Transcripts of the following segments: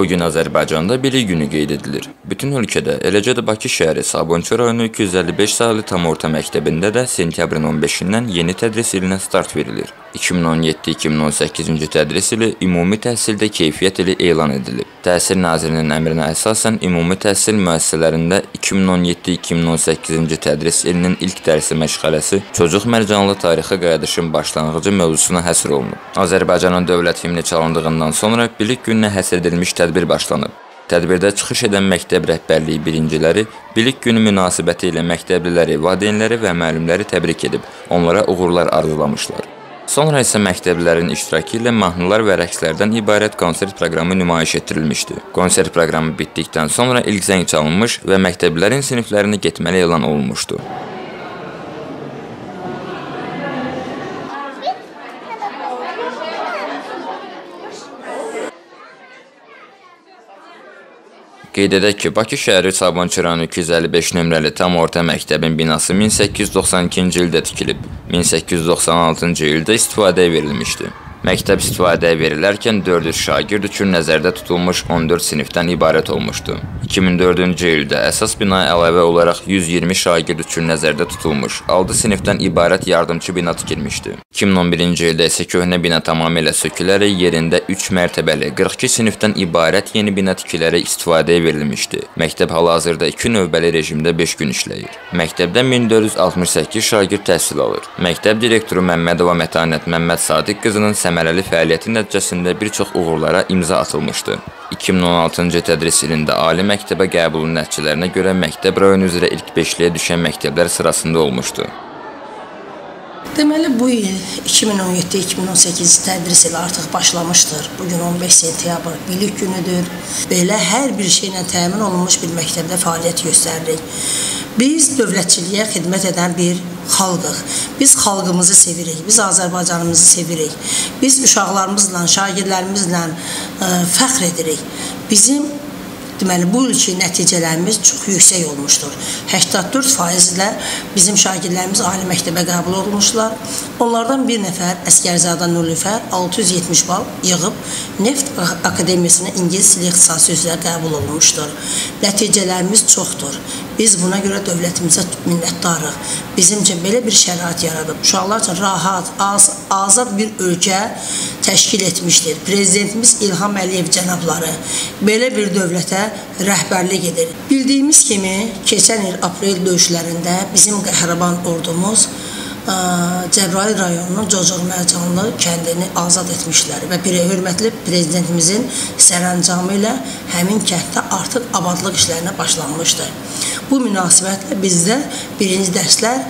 Bu gün Azərbaycanda Bilik günü qeyd edilir. Bütün ölkədə, eləcə də Bakı şəhəri Sabunçu rayonu 255 saylı tam orta məktəbində də sentyabrın 15-dən yeni tədris ilinə start verilir. 2017-2018-ci tədris ili ümumi təhsildə keyfiyyət ili elan edilib. Təhsil Nazirinin əmrinə əsasən ümumi təhsil müəssisələrində 2017-2018-ci tədris ilinin ilk dərsi məşğələsi çocuq mərcanlı tarixi qayıdışın başlanğıcı mövzusuna həsr olunub. Azərbaycanın dövlət himni çalındığından sonra Bilik gününə həsr edilmiş tədbir başlanıb. Tədbirdə çıxış edən məktəb rəhbərliyi birinciləri Bilik günü münasibəti ilə məktəbliləri, valideynləri və müəllimləri təbrik edib, onlara uğurlar arzulamışlar. Sonra isə məktəblilərin iştirakı ilə mahnılar və rəqslərdən ibarət konsert proqramı nümayiş etdirilmişdi. Konsert proqramı bitdikdən sonra ilk zəng çalınmış və məktəblilərin siniflərinə getməli elan olunmuşdu. Qeyd edək ki, Bakı şəhəri rayonu 255 nömrəli tam orta məktəbin binası 1892-ci ildə tikilib. 1896-cı ildə istifadəyə verilmişdi. Məktəb istifadəyə verilərkən 400 şagird üçün nəzərdə tutulmuş 14 sinifdən ibarət olmuşdu. 2004-cü ildə əsas binaya əlavə olaraq 120 şagird üçün nəzərdə tutulmuş 6 sinifdən ibarət yardımçı bina tikilmişdi. 2011-ci ildə isə köhnə bina tamamilə sökülərək yerində 3 mərtəbəli 42 sinifdən ibarət yeni bina tikilərək istifadəyə verilmişdi. Məktəb hal-hazırda 2 növbəli rejimdə 5 gün işləyir. Məktəbdə 1468 şagird təhsil alır. Məktəb direktoru Məmmədova Mətanət Məmməd Sadiq qızının səmərəli fəaliyyəti nəticəsində bir çox uğurlara imza atılmışdı. 2016-cı tədris ilində ali məktəbə qəbulun nəticələrinə görə məktəb rayon üzrə ilk 5-liyə düşən məktəblər sırasında olmuşdu. Deməli bu il 2017-2018 tədris ili artıq başlamışdır. Bu gün 15 sentyabr bilik günüdür. Belə hər bir şeylə təmin olunmuş bir məktəbdə fəaliyyət göstəririk. Biz dövlətçiliyə xidmət edən bir xalqıq. Biz xalqımızı sevirik, biz Azərbaycanımızı sevirik. Biz uşaqlarımızla, şagirdlərimizlə e, fəxr edirik. Bizim Deməli, bu ilki nəticələrimiz çox yüksək olmuşdur. 84% ilə bizim şagirdlərimiz ali məktəbə qəbul olunmuşlar. Onlardan bir nəfər Əskərzadə Nurlüfər 670 bal yığıb Neft Akademiyasına ingilis dili ixtisası üzrə qəbul olunmuşdur. Nəticələrimiz çoxdur. Biz buna görə dövlətimizə minnətdarıq. Bizim üçün belə bir şərait yaradıb. Uşaqlar üçün rahat, az, azad bir ölkə təşkil etmişdir. Prezidentimiz İlham Əliyev cənabları belə bir dövlətə rəhbərlik edir. Bildiyimiz kimi, keçən il aprel döyüşlərində bizim qəhrəman ordumuz Cəbrayıl rayonunun Cocuq Mərcanlı kəndini azad etmişlər və hörmətli prezidentimizin sərəncamı ilə həmin kənddə artıq abadlıq işlərinə başlanmışdı. Bu münasibətlə bizdə birinci dərslər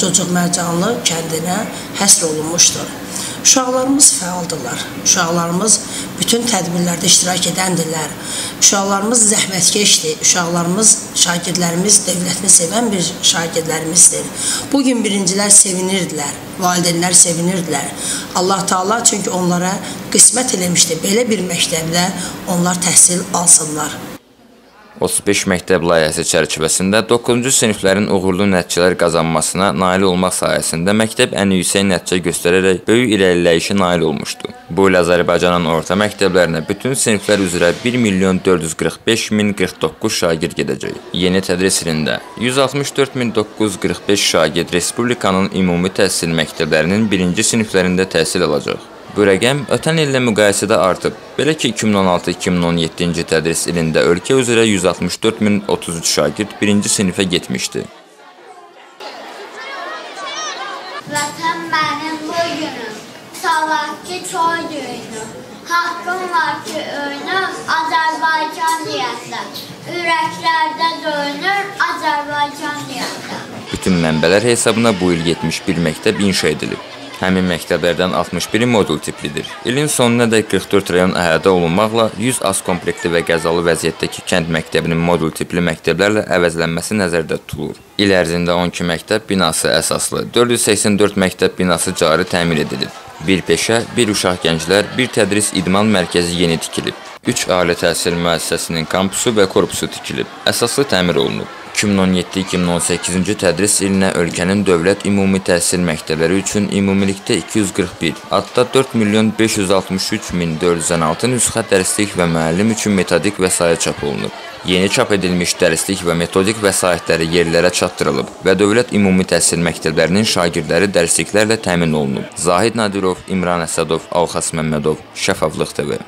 Cocuq Mərcanlı kəndinə həsr olunmuşdur. Uşaqlarımız fəaldırlar. Uşaqlarımız bütün tədbirlərdə iştirak edəndirlər. Uşaqlarımız zəhmətkeşdir. Uşaqlarımız, şagirdlərimiz dövlətini sevən bir şagirdlərimizdir. Bu gün birincilər sevinirdilər, valideynlər sevinirdilər. Allah Taala çünki onlara qismət eləmişdi belə bir məktəbdə onlar təhsil alsınlar. 35 məktəb layihəsi çərçivəsində 9-cu siniflərin uğurlu nəticələr qazanmasına nail olmaq sayəsində məktəb ən yüksək nəticə göstərərək böyük irəliləyişə nail olmuşdu. Bu il Azərbaycanın orta məktəblərinə bütün siniflər üzrə 1 milyon 445 min 49 şagird gedəcək. Yeni tədris ilində 164 min 945 şagird Respublikanın ümumi təhsil məktəblərinin birinci siniflərində təhsil alacaq. Bu rəqəm ötən illə müqayisədə artıb. Belə ki, 2016-2017-ci tədris ilində ölkə üzrə 164033 şagird birinci sinifə getmişdi. Vətən mənim bu günüm, savaqki çoy düyünüm. Haqqım var ki, öyünüm, Azərbaycan deyəsən. Ürəklərdə döyünür, Azərbaycan deyəsən. Bütün mənbələr hesabına bu il 71 məktəb inşa edilib. Həmin məktəblərdən 61-i modul tiplidir. İlin sonuna 44 rayon əhatə olunmaqla 100 az komplektli və qəzalı vəziyyətdəki kənd məktəbinin modul tipli məktəblərlə əvəzlənməsi nəzərdə tutulur. İl ərzində 12 məktəb binası əsaslı, 484 məktəb binası cari təmir edilib. Bir peşə, bir uşaq gənclər, bir tədris idman mərkəzi yeni tikilib. 3 ali təhsil müəssisəsinin kampusu və korpusu tikilib, əsaslı təmir olunub. 2017-2018-ci tədris ilinə ölkənin dövlət ümumi təhsil məktəbləri üçün ümumilikdə 241, adda 4 milyon 563 min 406 nüsxə dərslik və müəllim üçün metodik vəsait çap olunub. Yeni çap edilmiş dərslik və metodik vəsaitləri yerlərə çatdırılıb və dövlət ümumi təhsil məktəblərinin şagirdləri dərsliklərlə təmin olunub. Zahid Nadirov, İmran Əsədov, Alxas Məmmədov, Şəffaflıq TV.